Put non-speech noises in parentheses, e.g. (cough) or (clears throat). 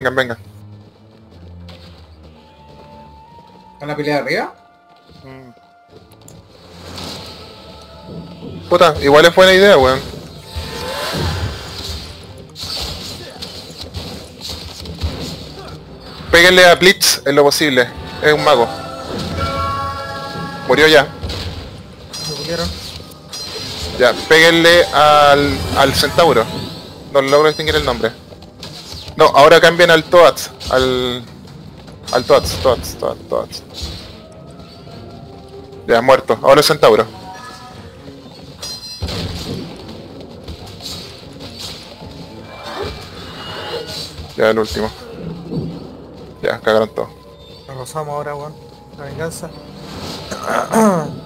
Vengan, vengan. ¿Van a pelear arriba? Mm. Puta, igual es buena idea, weón. Péguenle a Blitz en lo posible. Es un mago. Murió ya. Ya, péguenle al, al centauro. No logro distinguir el nombre. No, ahora cambian al Toads. Al... Al Toads, Toads, Toads, Toads. Ya, muerto. Ahora el centauro. Ya, el último. Ya, cagaron todo. Nos rozamos ahora, weón. La venganza. (clears throat)